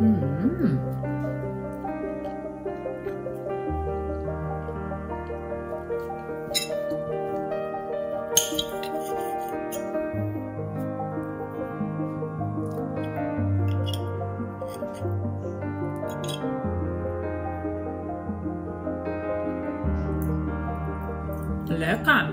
แล้วกัน